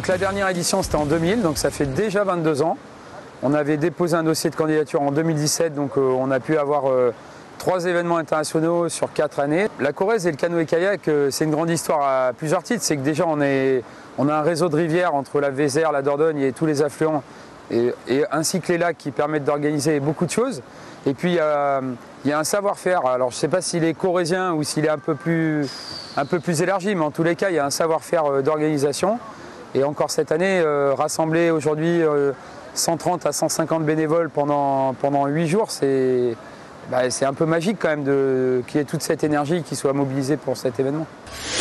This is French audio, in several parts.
Donc la dernière édition c'était en 2000, donc ça fait déjà 22 ans. On avait déposé un dossier de candidature en 2017, donc euh, on a pu avoir euh, trois événements internationaux sur quatre années. La Corrèze et le canoë-kayak, euh, c'est une grande histoire à plusieurs titres. C'est que déjà on, est, on a un réseau de rivières entre la Vézère, la Dordogne et tous les affluents, et, ainsi que les lacs qui permettent d'organiser beaucoup de choses. Et puis il y a, un savoir-faire. Alors je ne sais pas s'il est corrézien ou s'il est un peu, plus, un peu plus élargi, mais en tous les cas, il y a un savoir-faire d'organisation. Et encore cette année, euh, rassembler aujourd'hui euh, 130 à 150 bénévoles pendant, pendant 8 jours, c'est bah, un peu magique quand même qu'il y ait toute cette énergie qui soit mobilisée pour cet événement. «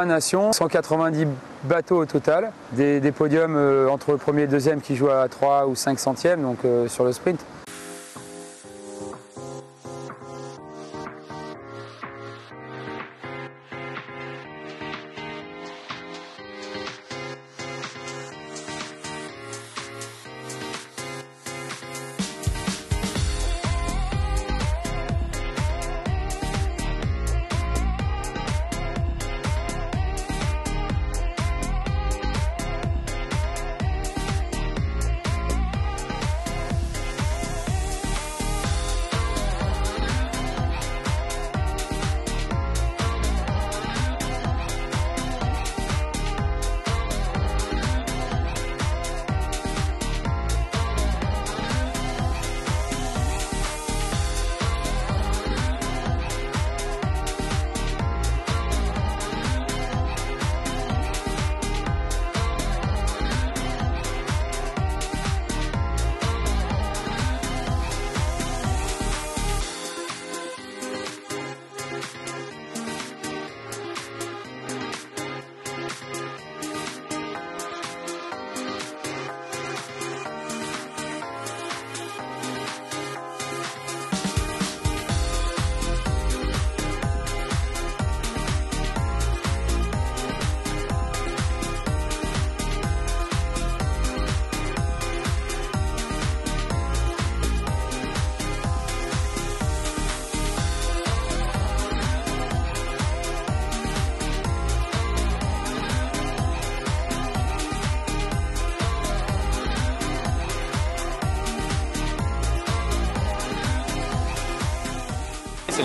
20 nations, 190 bateaux au total, des, des podiums euh, entre le premier et le deuxième qui jouent à 3 ou 5 centièmes donc, euh, sur le sprint.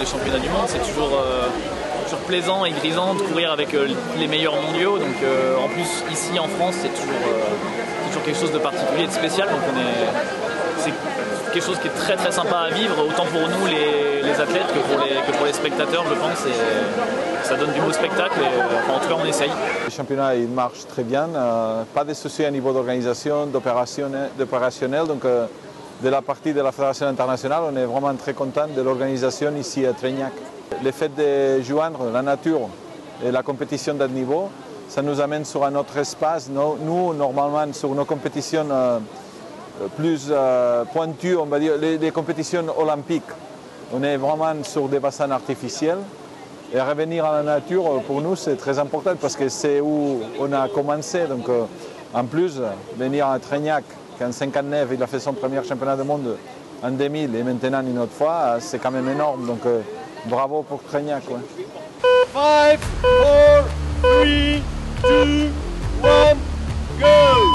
Les championnats du monde, c'est toujours, euh, toujours plaisant et grisant de courir avec euh, les meilleurs mondiaux. Donc euh, en plus ici en France c'est toujours, quelque chose de particulier, de spécial. Donc on est, c'est quelque chose qui est très très sympa à vivre, autant pour nous les, athlètes que pour les, que pour les spectateurs je pense. Et ça donne du beau spectacle et en tout cas on essaye. Le championnat il marche très bien, pas de soucis à niveau d'organisation, d'opérationnel. Donc de la partie de la Fédération internationale, on est vraiment très content de l'organisation ici à Trignac. Le fait de joindre la nature et la compétition d'un niveau, ça nous amène sur un autre espace. Nous, normalement, sur nos compétitions euh, plus euh, pointues, on va dire, les, les compétitions olympiques, on est vraiment sur des bassins artificiels. Et revenir à la nature, pour nous, c'est très important parce que c'est où on a commencé. Donc, euh, en plus, venir à Trignac, qu'en 59, il a fait son premier championnat du monde en 2000 et maintenant une autre fois, euh, c'est quand même énorme. Donc, euh, bravo pour Trignac. ouais. 5, 4, 3, 2, 1, go!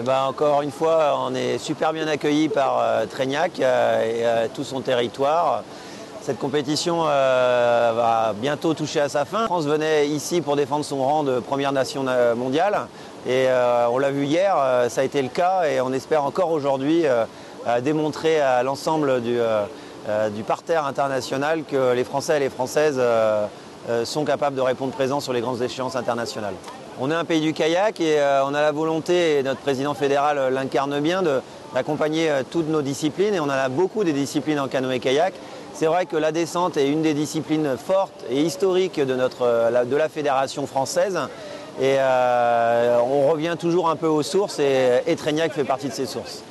Eh ben, encore une fois, on est super bien accueillis par euh, euh, et euh, tout son territoire. Cette compétition euh, va bientôt toucher à sa fin. France venait ici pour défendre son rang de première nation mondiale. Et on l'a vu hier, ça a été le cas et on espère encore aujourd'hui démontrer à l'ensemble du, parterre international que les Français et les Françaises sont capables de répondre présent sur les grandes échéances internationales. On est un pays du kayak et euh, on a la volonté, et notre président fédéral euh, l'incarne bien, d'accompagner euh, toutes nos disciplines et on en a beaucoup des disciplines en canoë-kayak. C'est vrai que la descente est une des disciplines fortes et historiques de, la- fédération française et on revient toujours un peu aux sources et, et Trégnac fait partie de ces sources.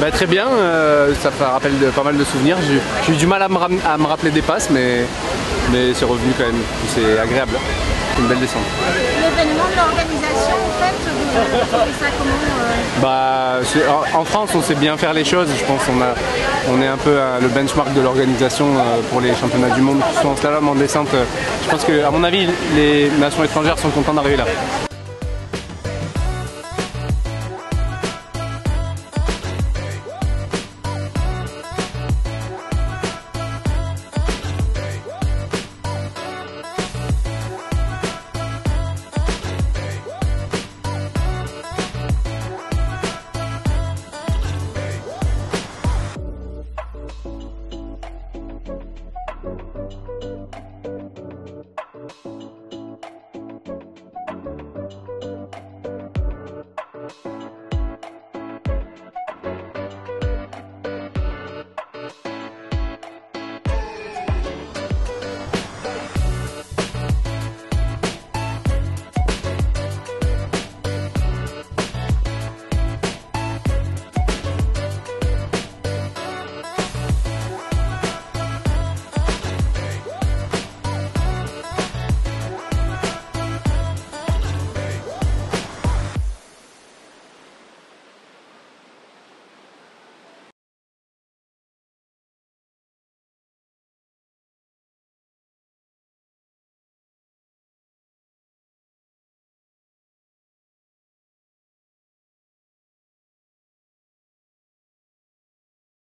Bah, très bien, euh, ça fait rappelle de- pas mal de souvenirs. J'ai eu du mal à me, à me rappeler des passes, mais, mais c'est revenu quand même. C'est agréable. C'est une belle descente. L'événement de l'organisation, en fait, vous trouvez ça comment euh Bah, en, France, on sait bien faire les choses. Je pense qu'on a, on est un peu à le benchmark de l'organisation euh, pour les championnats du monde, que ce soit en slalom, en descente. Euh, Je pense que, à mon avis, les nations étrangères sont contents d'arriver là.